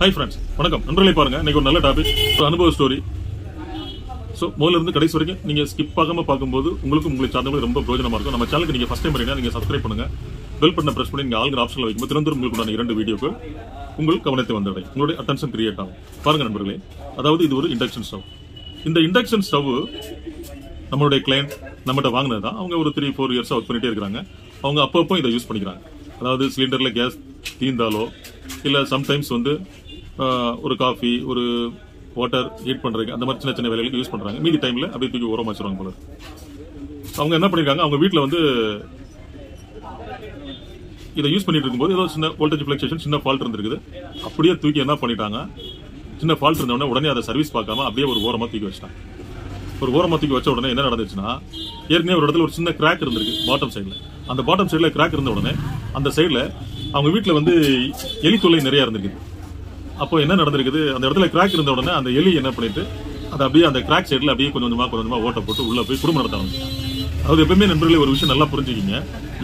Hi friends வணக்கம். நண்பர்களே பாருங்க. இன்னைக்கு ஒரு நல்ல டாபிக் ஒரு அனுபவ ஸ்டோரி ஸோ முதல்ல இருந்து கடைசி வரைக்கும் நீங்க ஸ்கிப் ஆகாம பார்க்கும்போது உங்களுக்கும் உங்களுக்கு சார்ந்தவங்களுக்கு ரொம்ப பிரயோஜனமா இருக்கும். நம்ம சேனலுக்கு நீங்க ஃபர்ஸ்ட் டைம் வரீங்கன்னா நீங்க சப்ஸ்கிரைப் பண்ணுங்க. பெல் பண்ண பிரஸ் பண்ணி நீங்க ஆளுங்கிற ஆப்ஷன்ல வைக்கும்போது திறந்து உங்களுக்கு இரண்டு வீடியோக்கள் உங்கள் கவனத்தை வந்தடை உங்களுடைய அட்டென்ஷன் கிரியேட் ஆகும். பாருங்க நண்பர்களே. அதாவது இது ஒரு இண்டக்ஷன் ஸ்டவ் இந்த இண்டக்ஷன் ஸ்டவ் நம்மளுடைய கிளைண்ட் நம்மகிட்ட வாங்கினது தான். அவங்க ஒரு த்ரீ ஃபோர் இயர்ஸ் ஒர்க் பண்ணிட்டே இருக்கிறாங்க. அவங்க அப்பப்போ இதை யூஸ் பண்ணிக்கிறாங்க. அதாவது சிலிண்டரில் கேஸ் தீர்ந்தாலோ இல்லை சம்டைம்ஸ் வந்து ஒரு காஃபி ஒரு வாட்டர் ஹீட் பண்ணுறதுக்கு அந்த மாதிரி சின்ன சின்ன வேலைகளுக்கு யூஸ் பண்ணுறாங்க மீதி டைமில் அப்படியே தூக்கி ஓரமாக வச்சிருவாங்க போல. அவங்க என்ன பண்ணிருக்காங்க? அவங்க வீட்டில் வந்து இதை யூஸ் பண்ணிட்டு இருக்கும்போது ஏதோ சின்ன வோல்டேஜ் ஃபிளக்சுவேஷன் சின்ன ஃபால்ட் இருந்திருக்குது. அப்படியே தூக்கி என்ன பண்ணிட்டாங்க? சின்ன ஃபால்ட் இருந்த உடனே உடனே அதை சர்வீஸ் பார்க்காம அப்படியே ஒரு ஓரமா தூக்கி வச்சிட்டாங்க. ஒரு ஓரமா தூக்கி வச்ச உடனே என்ன நடந்துச்சுன்னா ஏற்கனவே ஒரு இடத்துல ஒரு சின்ன கிராக் இருந்திருக்கு பாட்டம் சைடில் அந்த பாட்டம் சைடில் கிராக் இருந்த உடனே அந்த சைடில் அவங்க வீட்டில் வந்து எலி தொல்லை நிறையா இருந்திருக்குது. அப்போ என்ன நடந்திருக்குது? அந்த இடத்துல கிராக் இருந்த உடனே அந்த எலி என்ன பண்ணிட்டு அதை அப்படியே அந்த கிராக் சைடில் அப்படியே கொஞ்சம் கொஞ்சமாக கொஞ்சம் ஓட்ட போட்டு உள்ளே போய் குடும்பம் நடத்த அதாவது அது எப்பவுமே நண்பர்களே ஒரு விஷயம் நல்லா புரிஞ்சுக்கிங்க.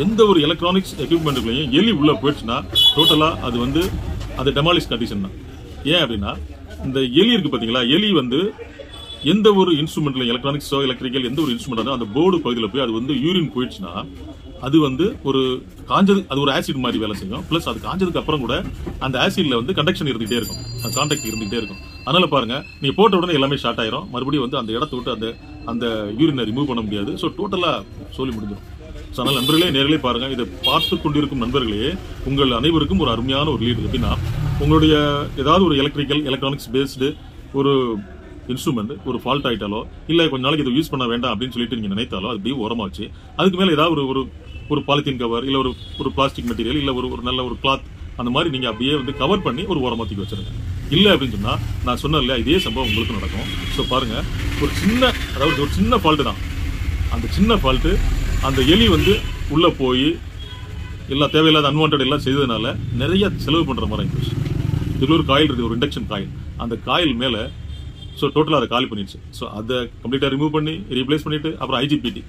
எந்த ஒரு எலக்ட்ரானிக்ஸ் எக்யூப்மெண்ட்டுகளையும் எலி உள்ள போயிடுச்சுன்னா டோட்டலாக அது வந்து அது டெமாலிஷ் கண்டிஷன் தான். ஏன் அப்படின்னா இந்த எலி இருக்கு பார்த்தீங்களா எலி வந்து எந்த ஒரு இன்ஸ்ட்ருமெண்ட்ல எலக்ட்ரானிக்ஸோ எலக்ட்ரிக்கல் எந்த ஒரு இன்ஸ்ட்ருமெண்ட் அந்த போர்டு பகுதியில் போய் அது வந்து யூரின் போயிடுச்சுன்னா அது வந்து ஒரு காஞ்சது அது ஒரு ஆசிட் மாதிரி வேலை செய்யும். பிளஸ் அது காஞ்சதுக்கு அப்புறம் கூட அந்த ஆசிட்ல வந்து கண்டக்ஷன் இருந்துகிட்டே இருக்கும். அந்த கான்டாக்ட் இருந்துகிட்டே இருக்கும். அதனால பாருங்க நீங்க போட்ட உடனே எல்லாமே ஷார்ட் ஆயிரும். மறுபடியும் வந்து அந்த இடத்த விட்டு அந்த அந்த யூரினை ரிமூவ் பண்ண முடியாது. ஸோ டோட்டலா சொல்லி முடிஞ்சிடும் ஸோ அதனால் நண்பர்களே நேரிலே பாருங்க இதை பார்த்து கொண்டிருக்கும் நண்பர்களே உங்கள் அனைவருக்கும் ஒரு அருமையான ஒரு லீடு எப்படின்னா உங்களுடைய ஏதாவது ஒரு எலக்ட்ரிக்கல் எலக்ட்ரானிக்ஸ் பேஸ்டு ஒரு இன்ஸ்ட்ருமெண்ட் ஒரு ஃபால்ட் ஆயிட்டாலோ இல்லை கொஞ்ச நாளைக்கு இதை யூஸ் பண்ண வேண்டாம் அப்படின்னு சொல்லிட்டு நீங்கள் நினைத்தாலோ அது அப்படியே உரமா வச்சு அதுக்கு மேலே ஏதாவது ஒரு ஒரு ஒரு பாலித்தீன் கவர் இல்லை ஒரு ஒரு பிளாஸ்டிக் மெட்டீரியல் இல்லை ஒரு ஒரு நல்ல ஒரு கிளாத் அந்த மாதிரி நீங்கள் அப்படியே வந்து கவர் பண்ணி ஒரு ஓரமாத்திக்கு வச்சுருங்க. இல்லை அப்படின்னு சொன்னால் நான் சொன்னேன் இல்லையா இதே சம்பவம் உங்களுக்கு நடக்கும். ஸோ பாருங்கள் ஒரு சின்ன அதாவது ஒரு சின்ன ஃபால்ட்டு தான். அந்த சின்ன ஃபால்ட்டு அந்த எலி வந்து உள்ளே போய் எல்லா தேவையில்லாத அன்வான்ட் எல்லாம் செய்ததுனால நிறைய செலவு பண்ணுற மாதிரி இருந்துச்சு இதில் ஒரு காயில் இருக்குது ஒரு இண்டக்ஷன் காயில் அந்த காயில் மேலே ஸோ டோட்டலாக அதை காலி பண்ணிடுச்சு. ஸோ அதை கம்ப்ளீட்டாக ரிமூவ் பண்ணி ரீப்ளேஸ் பண்ணிட்டு அப்புறம் ஐஜிபிடி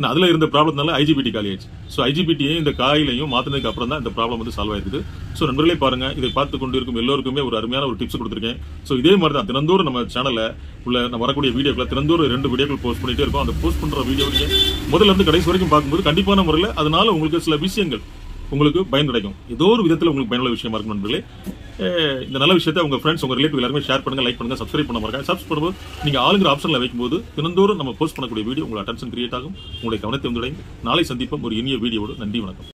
நான் அதில் இருந்த ப்ராப்ளம்னால ஐஜிபிடி காலி ஆயிடுச்சு. ஸோ ஐஜிபிடியையும் இந்த காயிலையும் மாற்றினதுக்கு அப்புறம் தான் இந்த ப்ராப்ளம் வந்து சால்வ் ஆயிருக்குது. ஸோ நண்பர்களே பாருங்க இதை பார்த்து கொண்டு இருக்கும் எல்லோருக்குமே ஒரு அருமையான ஒரு டிப்ஸ் கொடுத்துருக்கேன். ஸோ இதே மாதிரி தான் தினந்தோறும் நம்ம சேனலில் உள்ள நம்ம வரக்கூடிய வீடியோக்களை தினந்தோறும் ரெண்டு வீடியோக்கள் போஸ்ட் பண்ணிட்டே இருக்கும். அந்த போஸ்ட் பண்ணுற வீடியோ முதல்ல இருந்து கடைசி வரைக்கும் பார்க்கும்போது கண்டிப்பான முறையில் அதனால உங்களுக்கு சில விஷயங்கள் உங்களுக்கு பயன் கிடைக்கும். ஏதோ ஒரு விதத்தில் உங்களுக்கு பயனுள்ள விஷயமா இருக்கும் நண்பர்களே. இந்த நல்ல விஷயத்தை உங்கள் ஃப்ரெண்ட்ஸ் உங்கள் ரிலேட்டிவ் எல்லாருமே ஷேர் பண்ணுங்கள் லைக் பண்ணுங்கள் சப்ஸ்கிரைப் பண்ண மறக்காம சப்ஸ்கிரைப் பண்ணும்போது நீங்கள் ஆளுங்கிற ஆப்ஷனில் வைக்கும்போது தினந்தோறும் நம்ம போஸ்ட் பண்ணக்கூடிய வீடியோ உங்கள் அட்டென்ஷன் கிரியேட் ஆகும். உங்களுடைய கவனத்தை வந்துடையும் நாளை சந்திப்போம் ஒரு இனிய வீடியோடு நன்றி வணக்கம்.